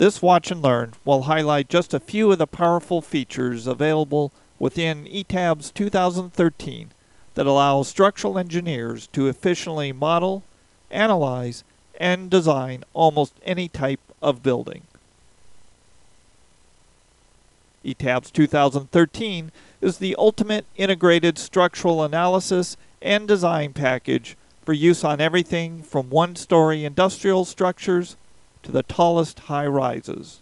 This Watch and Learn will highlight just a few of the powerful features available within ETABS 2013 that allows structural engineers to efficiently model, analyze, and design almost any type of building. ETABS 2013 is the ultimate integrated structural analysis and design package for use on everything from one-story industrial structures to the tallest high rises.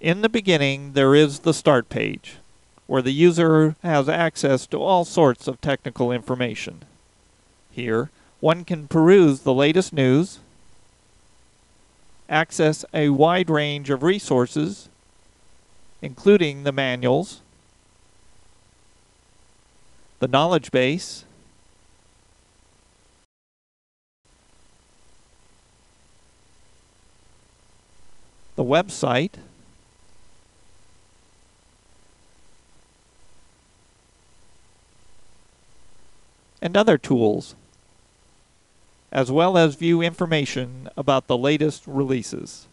In the beginning, there is the start page, where the user has access to all sorts of technical information. Here, one can peruse the latest news, access a wide range of resources, including the manuals, the knowledge base, the website, and other tools, as well as view information about the latest releases.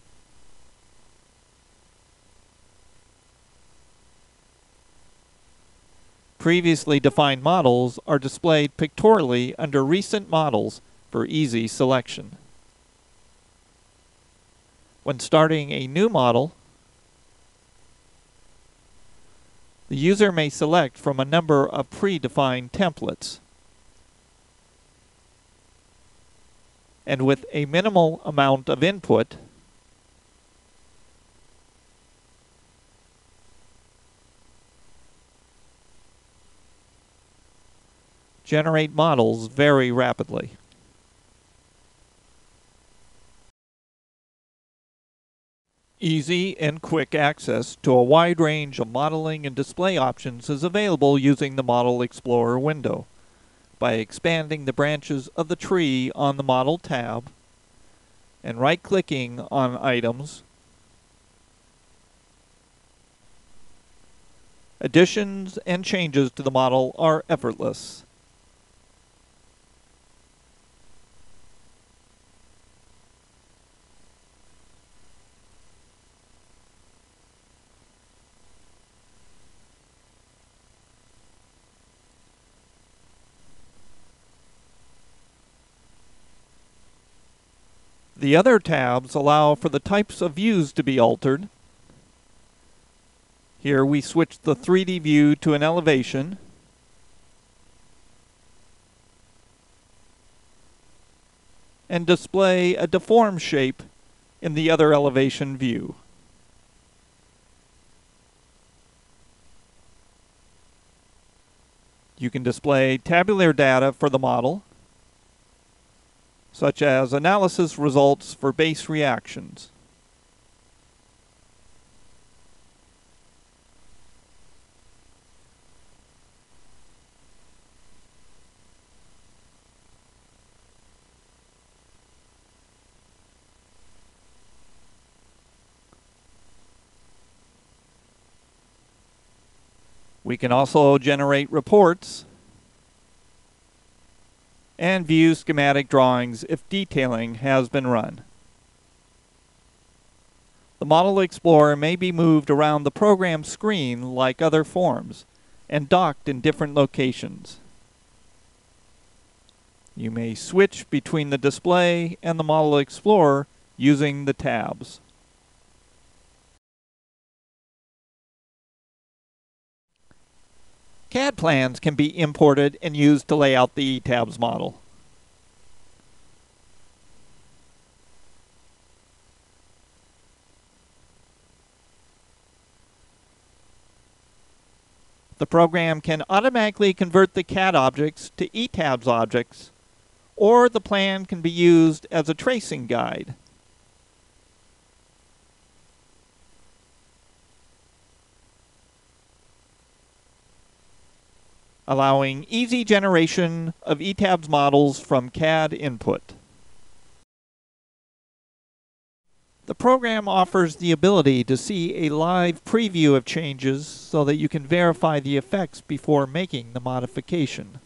Previously defined models are displayed pictorially under Recent Models for easy selection. When starting a new model, the user may select from a number of predefined templates. And with a minimal amount of input, generate models very rapidly. Easy and quick access to a wide range of modeling and display options is available using the Model Explorer window. By expanding the branches of the tree on the Model tab and right-clicking on items, additions and changes to the model are effortless. The other tabs allow for the types of views to be altered. Here we switch the 3D view to an elevation. And display a deformed shape in the other elevation view. You can display tabular data for the model such as analysis results for base reactions. We can also generate reports and view schematic drawings if detailing has been run. The Model Explorer may be moved around the program screen like other forms and docked in different locations. You may switch between the display and the Model Explorer using the tabs. CAD plans can be imported and used to lay out the ETABS model. The program can automatically convert the CAD objects to ETABS objects, or the plan can be used as a tracing guide. allowing easy generation of ETABS models from CAD input. The program offers the ability to see a live preview of changes so that you can verify the effects before making the modification.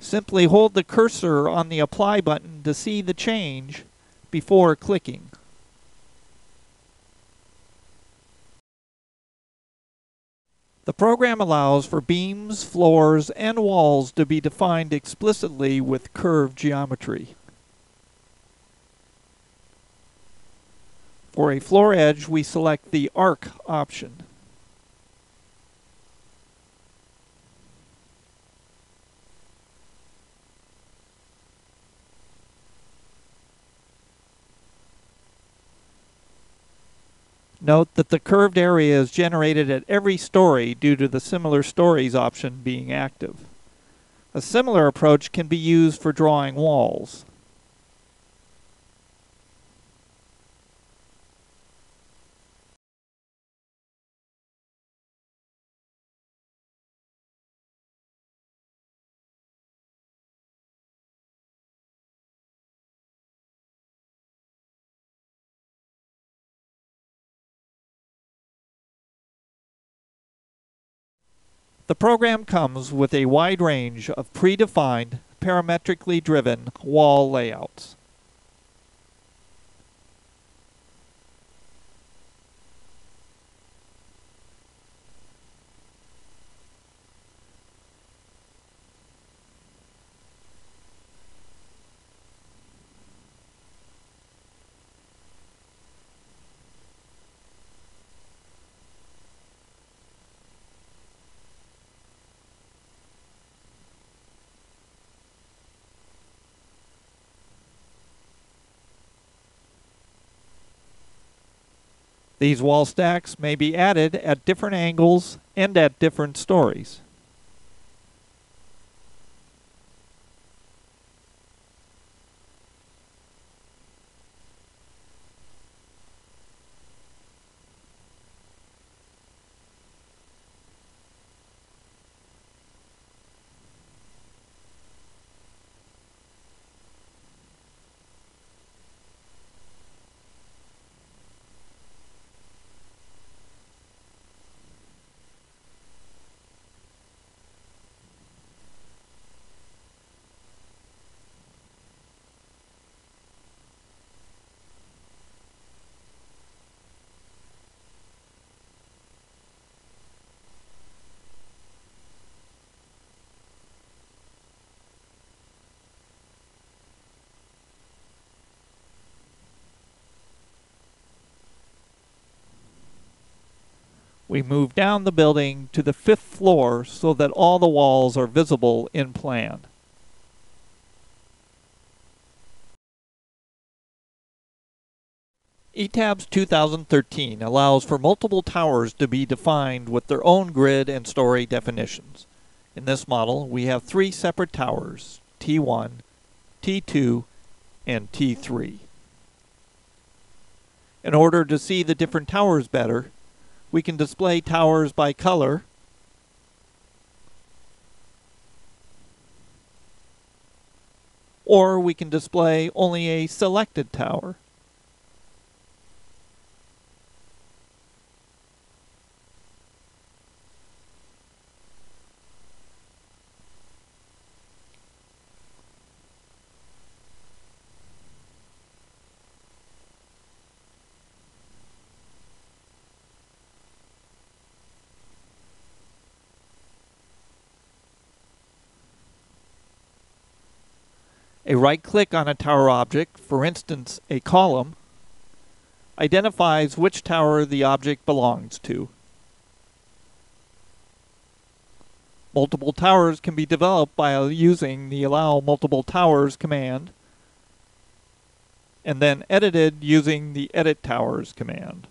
Simply hold the cursor on the Apply button to see the change before clicking. The program allows for beams, floors, and walls to be defined explicitly with curved geometry. For a floor edge, we select the Arc option. Note that the curved area is generated at every story due to the similar stories option being active. A similar approach can be used for drawing walls. The program comes with a wide range of predefined, parametrically driven wall layouts. These wall stacks may be added at different angles and at different stories. We move down the building to the fifth floor so that all the walls are visible in plan. ETABS 2013 allows for multiple towers to be defined with their own grid and story definitions. In this model, we have three separate towers, T1, T2, and T3. In order to see the different towers better, we can display towers by color. Or we can display only a selected tower. A right click on a tower object, for instance a column, identifies which tower the object belongs to. Multiple towers can be developed by using the Allow Multiple Towers command and then edited using the Edit Towers command.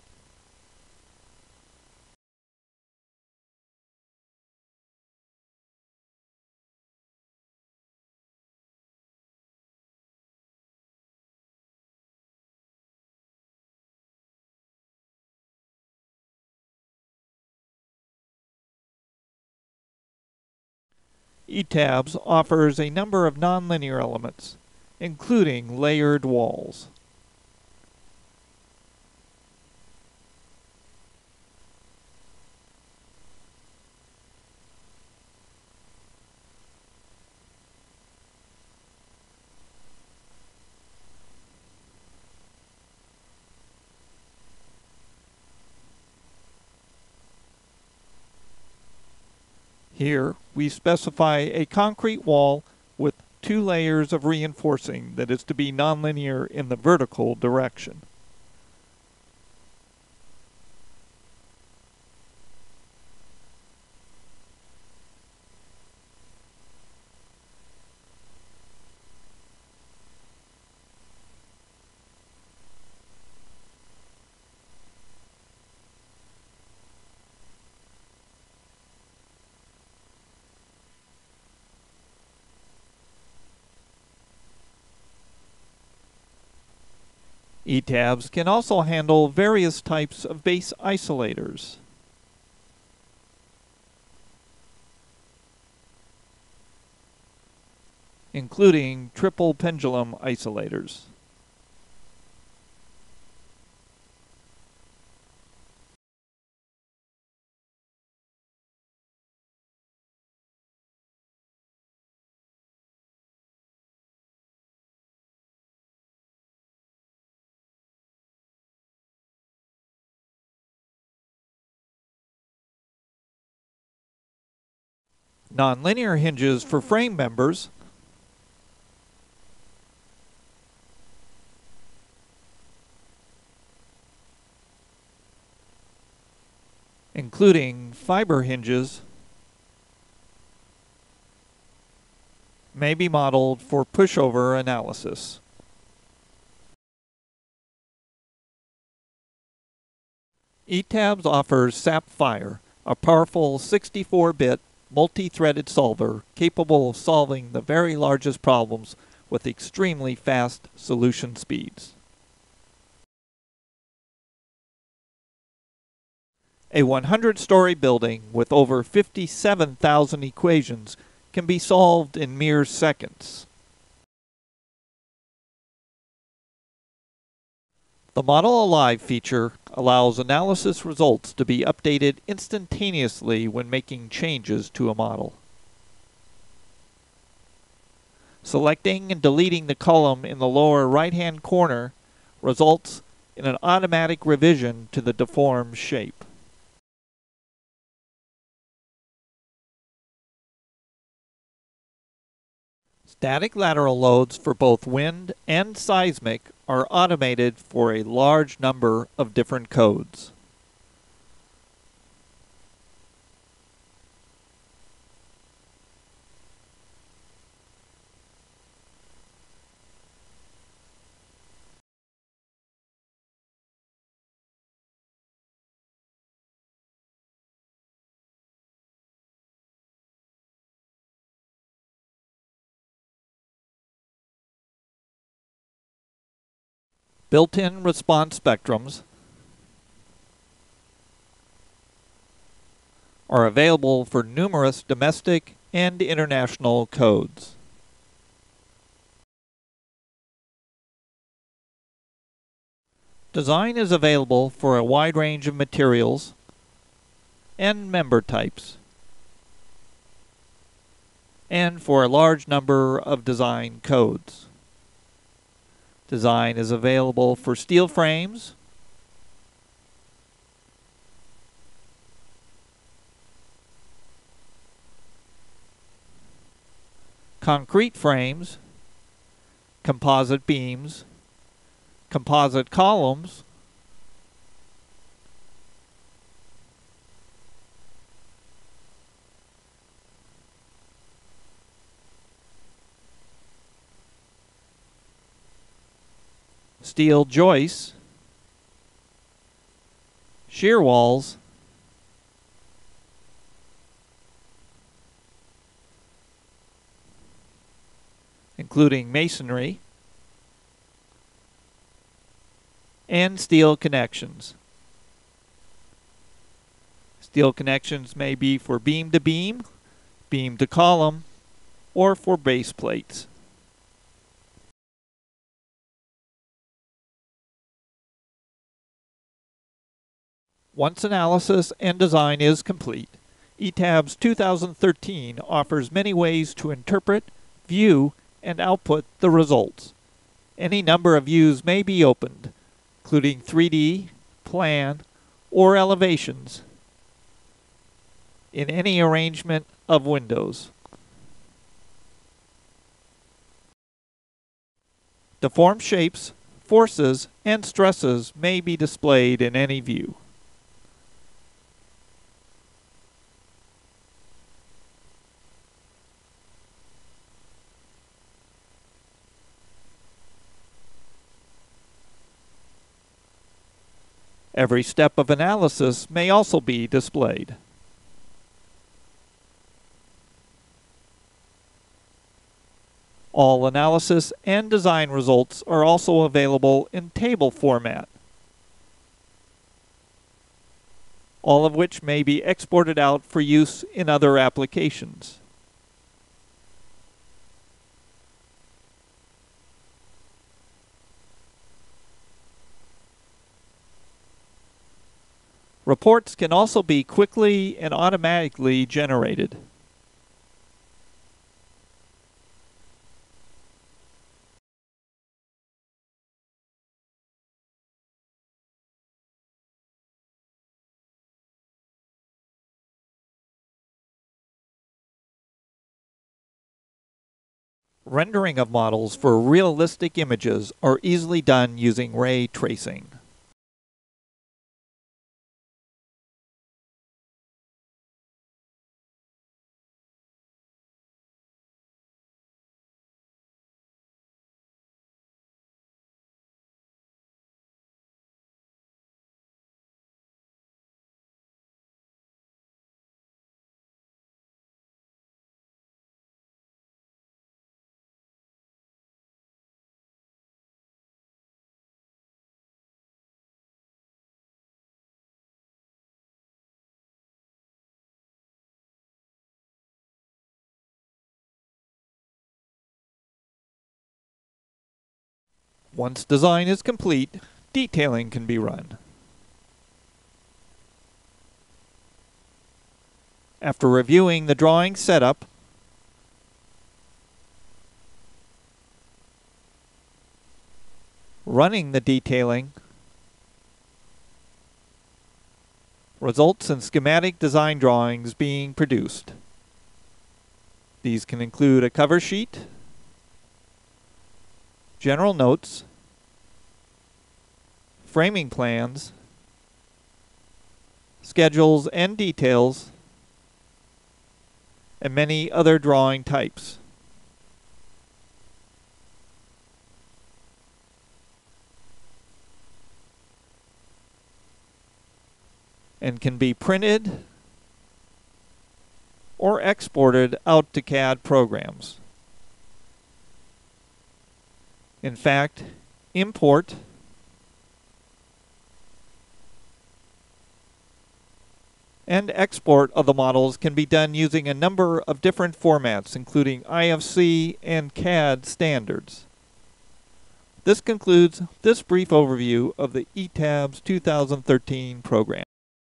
ETABS offers a number of nonlinear elements, including layered walls. Here, we specify a concrete wall with two layers of reinforcing that is to be nonlinear in the vertical direction. ETABS can also handle various types of base isolators. including triple pendulum isolators. Nonlinear hinges for frame members including fiber hinges may be modeled for pushover analysis. ETABS offers SAPFire, a powerful 64-bit multi-threaded solver capable of solving the very largest problems with extremely fast solution speeds. A 100-story building with over 57,000 equations can be solved in mere seconds. The Model Alive feature allows analysis results to be updated instantaneously when making changes to a model. Selecting and deleting the column in the lower right-hand corner results in an automatic revision to the deformed shape. Static lateral loads for both wind and seismic are automated for a large number of different codes. Built-in response spectrums are available for numerous domestic and international codes. Design is available for a wide range of materials and member types, and for a large number of design codes. Design is available for steel frames, concrete frames, composite beams, composite columns, steel joists, shear walls, including masonry, and steel connections. Steel connections may be for beam to beam, beam to column, or for base plates. Once analysis and design is complete, ETABS 2013 offers many ways to interpret, view, and output the results. Any number of views may be opened, including 3D, plan, or elevations in any arrangement of Windows. Deformed shapes, forces, and stresses may be displayed in any view. Every step of analysis may also be displayed. All analysis and design results are also available in table format, all of which may be exported out for use in other applications. Reports can also be quickly and automatically generated. Rendering of models for realistic images are easily done using ray tracing. Once design is complete, detailing can be run. After reviewing the drawing setup, running the detailing results in schematic design drawings being produced. These can include a cover sheet, general notes, framing plans, schedules and details, and many other drawing types. and can be printed or exported out to CAD programs. In fact, import and export of the models can be done using a number of different formats, including IFC and CAD standards. This concludes this brief overview of the ETABS 2013 program.